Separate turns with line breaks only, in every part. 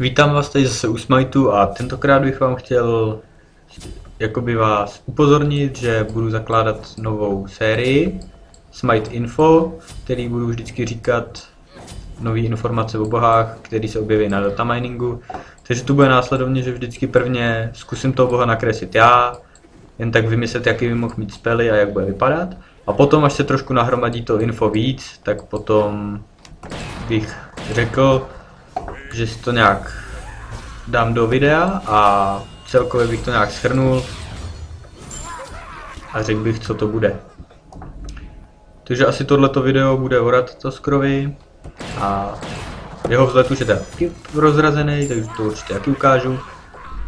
Vítám vás tady zase u Smiteu a tentokrát bych vám chtěl jakoby vás upozornit, že budu zakládat novou sérii Smite Info, který budu vždycky říkat nové informace o bohách, které se objeví na dataminingu. Takže to bude následovně, že vždycky prvně zkusím toho boha nakreslit já, jen tak vymyslet, jaký by mohl mít spely a jak bude vypadat. A potom, až se trošku nahromadí to info víc, tak potom bych řekl, že si to nějak dám do videa a celkově bych to nějak schrnul a řekl bych, co to bude. Takže asi tohleto video bude o Ratatoskrovi a jeho vzhled už je taky rozrazený, takže to určitě taky ukážu.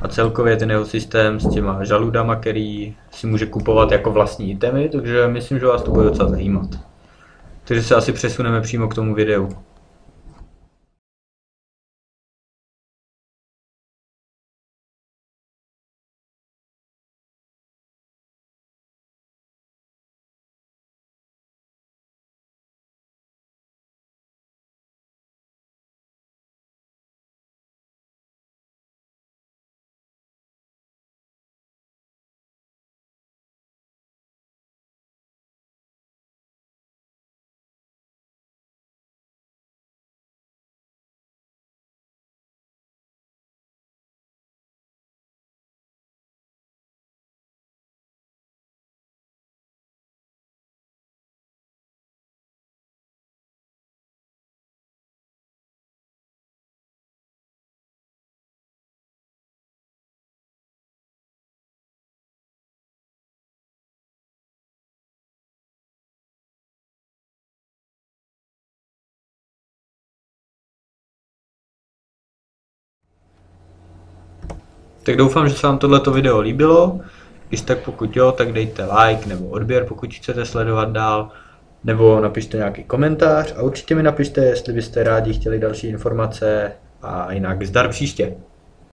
A celkově ten jeho systém s těma žaludama, který si může kupovat jako vlastní itemy, takže myslím, že vás to bude docela zajímat. Takže se asi přesuneme přímo k tomu videu. Tak doufám, že se vám tohleto video líbilo. Když tak pokud jo, tak dejte like nebo odběr, pokud chcete sledovat dál. Nebo napište nějaký komentář a určitě mi napište, jestli byste rádi chtěli další informace a jinak zdar příště.